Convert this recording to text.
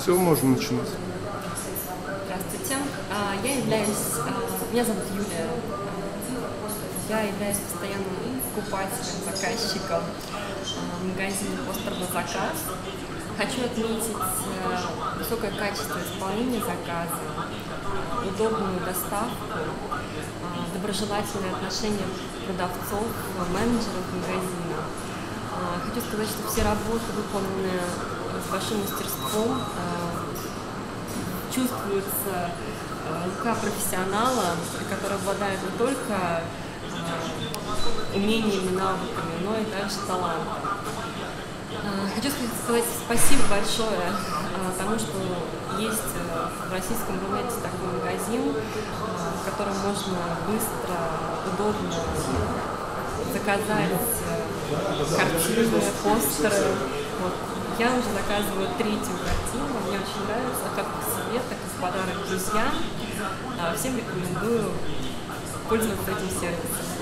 Все, можно начинать. Здравствуйте. А, Я являюсь, а, меня зовут Юлия. А, Я являюсь постоянным покупателем, заказчиком магазина «Постер на заказ». Хочу отметить а, высокое качество исполнения заказа, удобную доставку, доброжелательное отношение продавцов, менеджеров магазина. Хочу сказать, что все работы выполнены с большим мастерством, а, чувствуется э, рука профессионала, который обладает не только э, умениями, навыками, но и также талантом. Э, Хочу сказать- спасибо большое э, тому, что есть э, в российском Рунете такой магазин, э, в котором можно быстро, удобно заказать э, картины, постеры. Вот. Я уже заказываю третью картину, мне очень нравится, как к себе, так и в подарок друзьям. А, Всем рекомендую пользоваться этим сервисом.